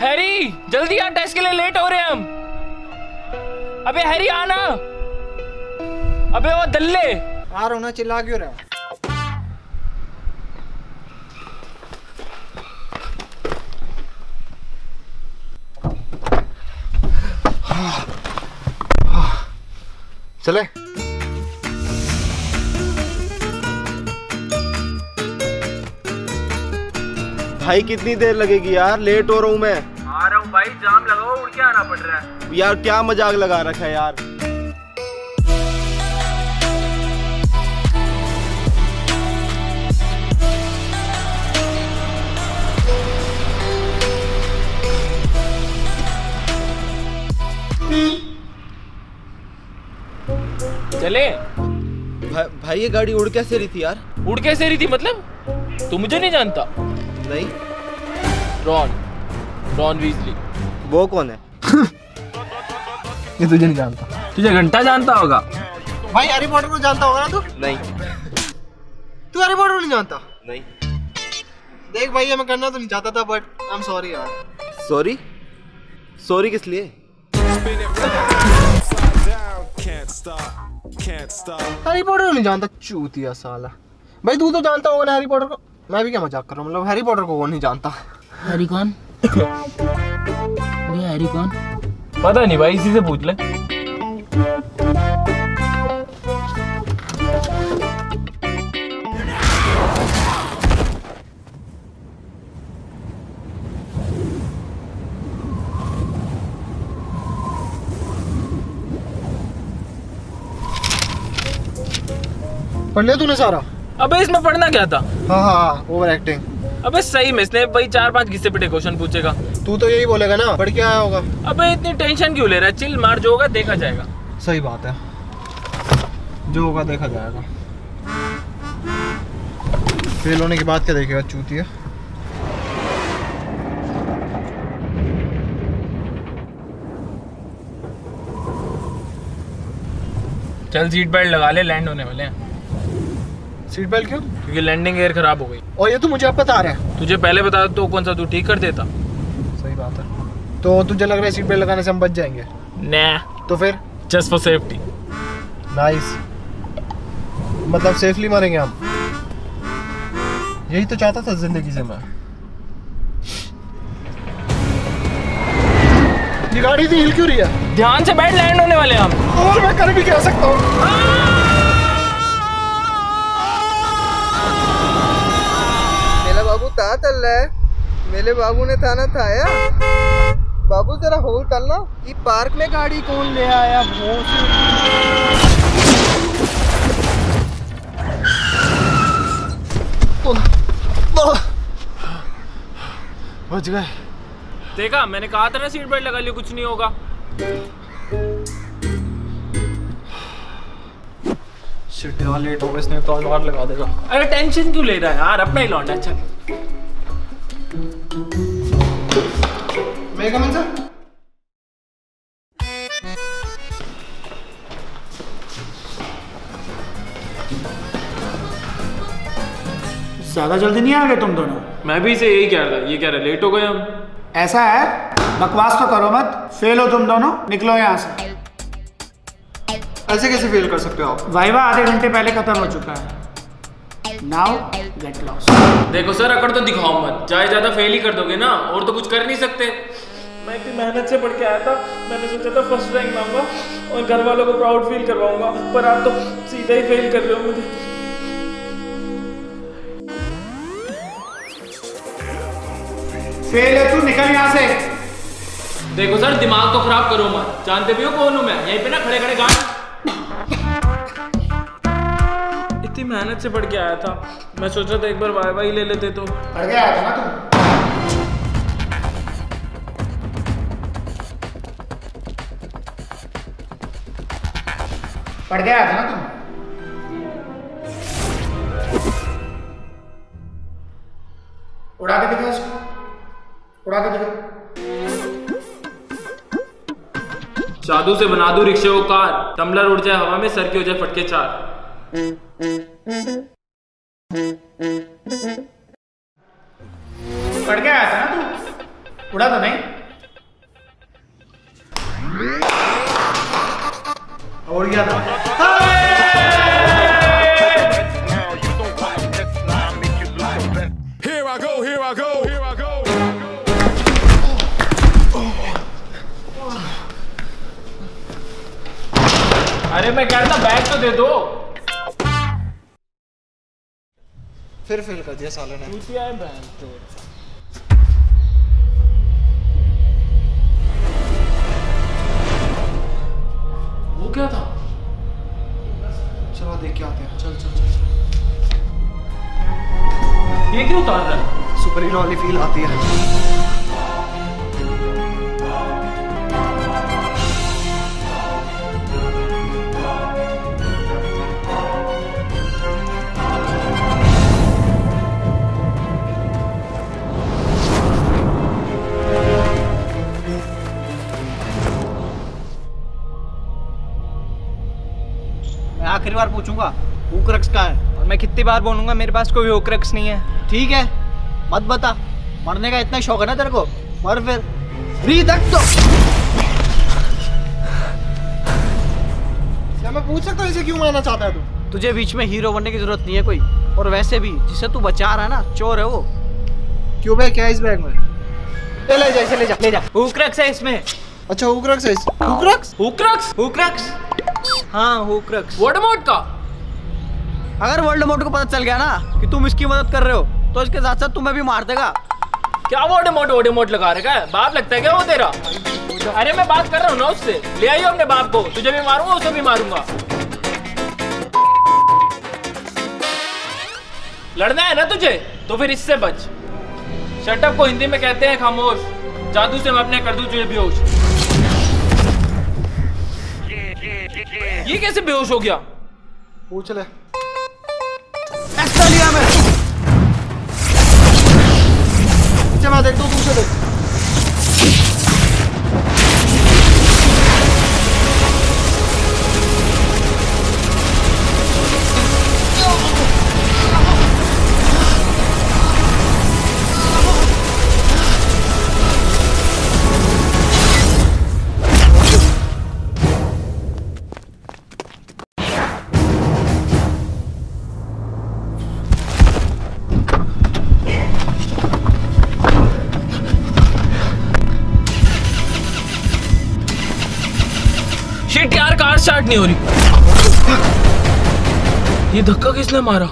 Harry जल्दी a test के लिए लेट हो रहे हैं हम। अबे हैरी आना। अबे वो दल्ले। आ रहा हूँ ना चिल्ला क्यों रहा चले। भाई कितनी देर लगेगी यार? लेट हो रहा हूँ मैं। आ रहा हूँ भाई जाम लगाओ उड़ के आना पड़ रहा है। यार क्या मज़ाक लगा रखा है यार। चले। भा, भाई ये गाड़ी उड़ कैसे रही थी यार? उड़ कैसे रही थी मतलब? तू मुझे नहीं जानता। नहीं रॉन रॉन वीजली वो कौन है? ये तुझे नहीं जानता। तुझे घंटा जानता होगा। भाई हैरी पॉटर को जानता होगा ना तू? नहीं। तू हैरी पॉटर को नहीं जानता? नहीं। देख भाई मैं करना तो नहीं चाहता था बट आई एम सॉरी यार। सॉरी सॉरी किस लिए? हैरी पॉटर को नहीं जानता चूतिया साला। भाई तू तो जानता होगा ना हैरी पॉटर को? मैं भी क्या मज़ाक कर रहा हूँ? मतलब हैरी पॉटर को कौन नहीं जानता? हैरी कौन? भैया हैरी कौन? पता नहीं भाई इसी से पूछ ले। पढ़ लिया तूने सारा? अबे इसमें पढ़ना क्या था? हाँ हाँ ओवर एक्टिंग अबे सही में इसने भाई चार पाँच घिस्से पिटे क्वेश्चन पूछेगा। तू तो यही बोलेगा ना पढ़ के आया होगा। अबे इतनी टेंशन क्यों ले रहा है? चिल मार जो होगा देखा जाएगा। सही बात है। जो होगा देखा जाएगा। फेल होने के बाद क्या देखेगा चूतिया चल सीट बेल्ट लगा ले लैंड होने वाले हैं। सीट बेल्ट क्यों? क्योंकि लैंडिंग एयर खराब हो गई। और ये तो मुझे अब बता रहा है। तुझे पहले बता तो कौन सा तू ठीक कर देता। सही बात है। तो तुझे लग रहा है सीट बेल्ट लगाने से हम बच जाएँगे। ना। तो फिर? जस्ट फॉर सेफ्टी नाइस मतलब सेफली मरेंगे हम। यही तो चाहता था ज़िंदगी से मैं। ये गाड़ी थी हिल क्यों रही है? ध्यान से बैठ लैंड होने वाले हम। और मैं कर भी क्या सकता हूँ। मेरा बाबू चल रहा है। मेरे बाबू ने थाना थाया। बाबू जरा होल चलना ये पार्क में गाड़ी कौन ले आया? भोंस बच गए। देखा मैंने कहा था ना सीट बेल्ट लगा लियो कुछ नहीं होगा। शिट यार लेट हो गए इसने तो लगा देगा। अरे टेंशन क्यों ले रहा है यार? अपना ही ज़्यादा जल्दी नहीं आ गए तुम दोनों? मैं भी इसे यही कह रहा था। ये कह रहा लेट हो गए हम। ऐसा है? बकवास तो करो मत। फेल हो तुम दोनों निकलो यहाँ से। ऐसे कैसे फेल कर सकते हो आप? वाइवा आधे घंटे पहले खत्म हो चुका है। नाउ गेट लॉस देखो सर अकड़ तो दिखाओ मत। चाहे ज़्यादा फेल ही कर दोगे ना और तो कुछ कर नहीं सकते। मैं इतनी मेहनत से पढ़ के आया था मैंने सोचा था फ़र्स्ट रैंक लाऊँगा और घर वालों को प्राउड फील करवाऊँगा पर आप तो सीधा ही फेल कर रहे हो मुझे। फेल है तू निकल यहाँ से। देखो सर दिमाग तो खराब करो मत। जानते भी हो कौन हूँ मैं? यहीं पे ना खड़े खड़े गांड। मेहनत से पढ़ के आया था। मैं सोच रहा था एक बार वाई वाई ले लेते तो। पड़ गया था ना तुम? पड़ गया था ना तुम? उड़ा के दिखा इसको। उड़ा के दिखा जादू से बना दूँ रिक्शे को कार। टम्बलर उड़ जाए हवा में सर के हो जाए फटके चार। पढ़ के आया था ना तू? उड़ा तो नहीं। उड़ गया था? फिर फेल कर दिया साले ने। यूटीआई बैंक तो। वो क्या था? चलो देख के आते हैं। चल चल चल चल। ये क्यों उतार रहा है? सुपर हीरो वाली फील आती है। मैं आखिरी बार पूछूँगा हुक्रक्स कहाँ है? और मैं कितनी बार बोलूँगा मेरे पास कोई हुक्रक्स नहीं है। ठीक है मत बता। मरने का इतना शौक है ना तेरे को? मर फिर। फ्री तक तो। मैं पूछ सकता हूँ इसे क्यों मारना चाहता है तू? तुझे बीच में हीरो बनने की ज़रूरत नहीं है कोई। और वैसे भी जिसे तू बचा रहा है ना चोर है वो। क्यों भाई क्या इस बैग में? ले ले जा इसे ले जा ले जा। हुक्रक्स है इसमें। अच्छा हुक्रक्स है इस हुक्रक्स? हुक्रक्स? हुक्रक्स? हाँ हुक्रक्स वोल्डेमॉर्ट का? अगर वर्ल्ड को पता चल गया ना कि तुम इसकी मदद कर रहे हो तो इसके साथ साथ तुम्हें भी मार देगा। क्या वोल्डेमॉर्ट वोल्डेमॉर्ट लगा रखा है? बाप लगता है क्या वो तेरा? अरे मैं बात कर रहा हूँ ना उससे। ले आइयो अपने बाप को। तुझे भी मारूँगा उसे भी मारूँगा। लड़ना है ना तुझे? तो फिर इससे बच। शटअप को हिंदी में कहते हैं खामोश। जादू से मैं अपने कर दूँ तुझे बेहोश। ये कैसे बेहोश हो गया? पूछ ले। एक्स्ट्रा लिया मैं। मैं देखता हूँ तू उसे देख। स्टार्ट नहीं हो रही। ये धक्का किसने मारा?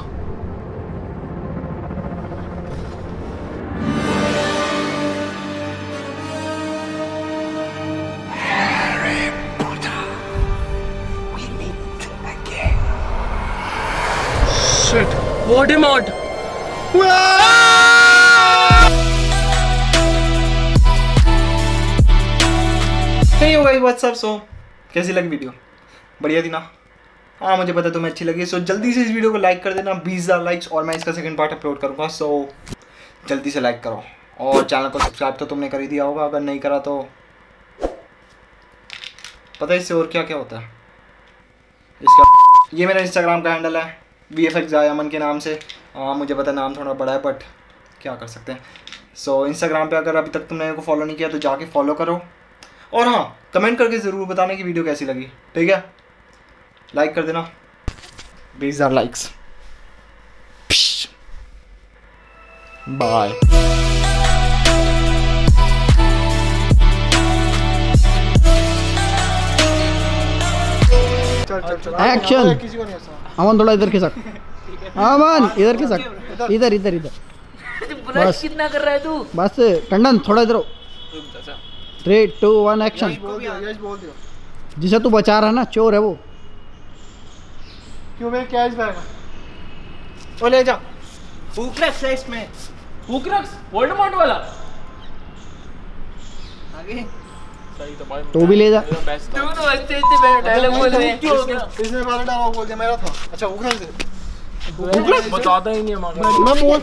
गई व्हाट्सअप सो कैसी लगी वीडियो बढ़िया थी ना। हाँ मुझे पता तुम्हें अच्छी लगी सो जल्दी से इस वीडियो को लाइक कर देना बीस हज़ार लाइक्स और मैं इसका सेकंड पार्ट अपलोड करूँगा सो so, जल्दी से लाइक करो। और चैनल को सब्सक्राइब तो तुमने कर ही दिया होगा अगर नहीं करा तो। पता है इससे और क्या क्या होता है? इसका ये मेरा इंस्टाग्राम का हैंडल है वी एफ़ के नाम से। हाँ मुझे पता नाम थोड़ा बड़ा है बट क्या कर सकते हैं। सो so, इंस्टाग्राम पे अगर अभी तक तुमने को फॉलो नहीं किया तो जाके फॉलो करो। और हाँ कमेंट करके ज़रूर बताना कि वीडियो कैसी लगी ठीक है? लाइक कर देना। बीस हज़ार लाइक्स बाय हंसा अमन थोड़ा इधर खिसक अमन इधर खिसक इधर इधर इधर। बस। कितना कर रहा है तू? बस टंडन थोड़ा इधर थ्री टू वन एक्शन जिसे तू बचा रहा है ना चोर है वो। क्यों भाई? क्या इस बैग में? ओ ले जा। हुक्रक्स है इसमें। हुक्रक्स वोल्डेमॉर्ट वाला? आगे। तो भी ले जा। तू तो अच्छे से बैठ डायलॉग बोल रहे इसमें मारा डाला बोल दिया मेरा था। अच्छा हुक्रक्स से बताता ही नहीं हमारा मैं बोल